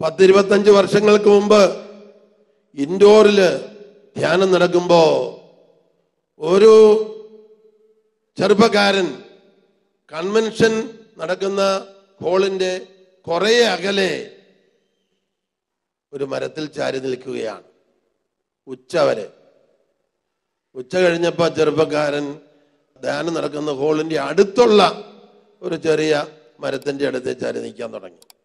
പത്തിരുപത്തഞ്ച് വർഷങ്ങൾക്ക് മുമ്പ് ഇൻഡോറിൽ ധ്യാനം നടക്കുമ്പോ ഒരു ചെറുപ്പക്കാരൻ കൺവെൻഷൻ നടക്കുന്ന ഹോളിന്റെ കുറെ അകലെ ഒരു മരത്തിൽ ചാരി നിൽക്കുകയാണ്. ഉച്ച വരെ. ഉച്ച കഴിഞ്ഞപ്പോ ആ ചെറുപ്പക്കാരൻ ധ്യാനം നടക്കുന്ന ഹോളിന്റെ അടുത്തുള്ള ഒരു ചെറിയ മരത്തിന്റെ അടുത്ത് ചാരി നിൽക്കാൻ തുടങ്ങി.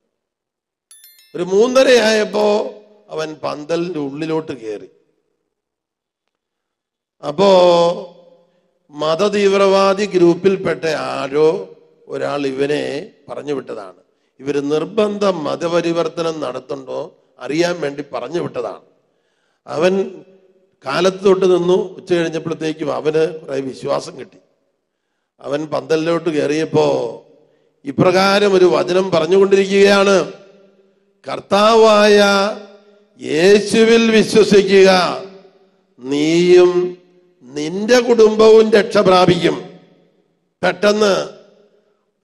ഒരു മൂന്നരയായപ്പോ അവൻ പന്തലിന്റെ ഉള്ളിലോട്ട് കയറി അപ്പോ മതതീവ്രവാദി ഗ്രൂപ്പിൽപ്പെട്ട ആരോ ഒരാൾ ഇവനെ പറഞ്ഞു വിട്ടതാണ്. ഇവർ നിർബന്ധ മതപരിവർത്തനം നടത്തുണ്ടോ അറിയാൻ വേണ്ടി പറഞ്ഞു വിട്ടതാണ്. അവൻ കാലത്ത് തൊട്ട് നിന്നു ഉച്ച കഴിഞ്ഞപ്പോഴത്തേക്കും അവന് കുറെ വിശ്വാസം കിട്ടി. അവൻ പന്തലിലോട്ട് കയറിയപ്പോ ഇപ്രകാരം ഒരു വചനം പറഞ്ഞുകൊണ്ടിരിക്കുകയാണ്. കർത്താവായ യേശുവിൽ വിശ്വസിക്കുക. നീയും നിന്റെ കുടുംബവും രക്ഷ പ്രാപിക്കും. പെട്ടെന്ന്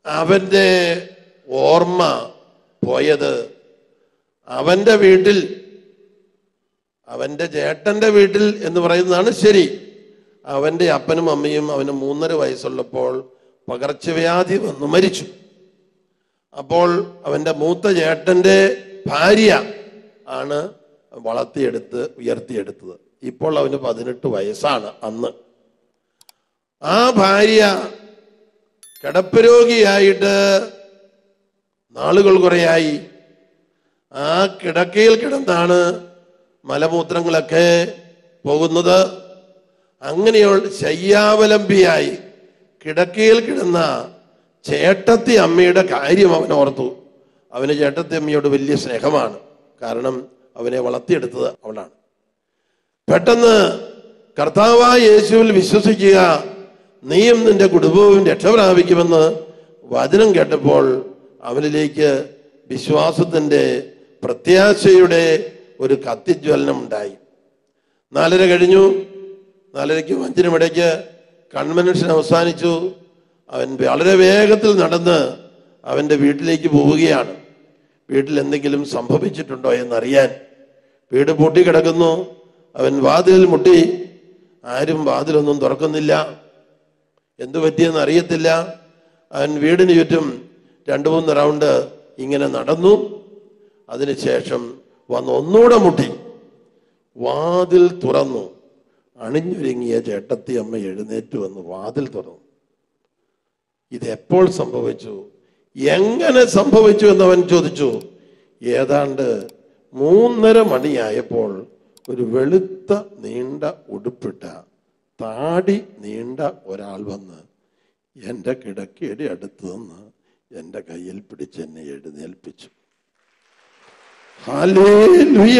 അവന്റെ ഓർമ്മ പോയത് അവന്റെ വീട്ടിൽ അവന്റെ ചേട്ടന്റെ വീട്ടിൽ എന്ന് പറയുന്നതാണ് ശരി. അവന്റെ അപ്പനും അമ്മയും അവന് മൂന്നര വയസ്സുള്ളപ്പോൾ പകർച്ചവ്യാധി വന്നു മരിച്ചു. അപ്പോൾ അവന്റെ മൂത്ത ചേട്ടന്റെ ഭാര്യ ആണ് വളർത്തിയെടുത്ത് ഉയർത്തിയെടുത്തത്. ഇപ്പോൾ അവന് പതിനെട്ട് വയസ്സാണ് അന്ന്. ആ ഭാര്യ കിടപ്പ് രോഗിയായിട്ട് നാളുകൾ കുറയായി. ആ കിടക്കയിൽ കിടന്നാണ് മലമൂത്രങ്ങളൊക്കെ പോകുന്നത്. അങ്ങനെയുള്ള ശയ്യാവലംബിയായി കിടക്കയിൽ കിടന്ന ചേട്ടത്തി അമ്മയുടെ കാര്യം അവൻ ഓർത്തു അവന് ചേട്ടത്തി അമ്മയോട് വലിയ സ്നേഹമാണ്. കാരണം അവനെ വളർത്തിയെടുത്തത് അവളാണ്. പെട്ടെന്ന് കർത്താവായ യേശുവിൽ വിശ്വസിക്കുക നീയും നിന്റെ കുടുംബവും രക്ഷ പ്രാപിക്കുമെന്ന് വചനം കേട്ടപ്പോൾ അവനിലേക്ക് വിശ്വാസത്തിന്റെ പ്രത്യാശയുടെ ഒരു കത്തിജ്വലനം ഉണ്ടായി. നാലര കഴിഞ്ഞു. നാലരയ്ക്കും അഞ്ചിനും ഇടയ്ക്ക് കൺവെൻഷൻ അവസാനിച്ചു. അവൻ വളരെ വേഗത്തിൽ നടന്ന് അവന്റെ വീട്ടിലേക്ക് പോവുകയാണ്. വീട്ടിൽ എന്തെങ്കിലും സംഭവിച്ചിട്ടുണ്ടോ എന്നറിയാൻ വീട് പൂട്ടിക്കിടക്കുന്നു അവൻ വാതിലിൽ മുട്ടി. ആരും വാതിലൊന്നും തുറക്കുന്നില്ല. എന്തു പറ്റിയെന്ന് അറിയത്തില്ല. അവൻ വീടിന് ചുറ്റും രണ്ടു മൂന്ന് റൗണ്ട് ഇങ്ങനെ നടന്നു. അതിനുശേഷം വന്ന് ഒന്നുകൂടെ മുട്ടി. വാതിൽ തുറന്നു. അണിഞ്ഞൊരുങ്ങിയ ചേട്ടത്തി അമ്മ എഴുന്നേറ്റ് വന്ന് വാതിൽ തുറന്നു. ഇതെപ്പോൾ സംഭവിച്ചു? എങ്ങനെ സംഭവിച്ചു എന്ന് അവൻ ചോദിച്ചു. ഏതാണ്ട് മൂന്നര മണിയായപ്പോൾ ഒരു വെളുത്ത നീണ്ട ഉടുപ്പിട്ട താടി നീണ്ട ഒരാൾ വന്ന് എന്റെ കിടക്കയുടെ അടുത്ത് നിന്ന് എന്റെ കയ്യിൽ പിടിച്ച് എന്നെ എഴുന്നേൽപ്പിച്ചു. ഹാലേലുയ